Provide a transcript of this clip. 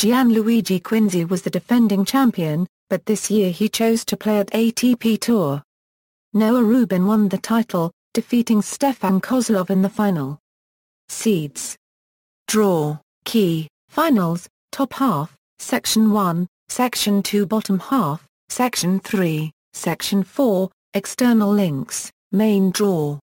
Gianluigi Quinzi was the defending champion, but this year he chose to play at ATP Tour. Noah Rubin won the title, defeating Stefan Kozlov in the final. Seeds. Draw, Key, Finals, Top Half, Section 1, Section 2 Bottom Half, Section 3, Section 4, External Links, Main Draw.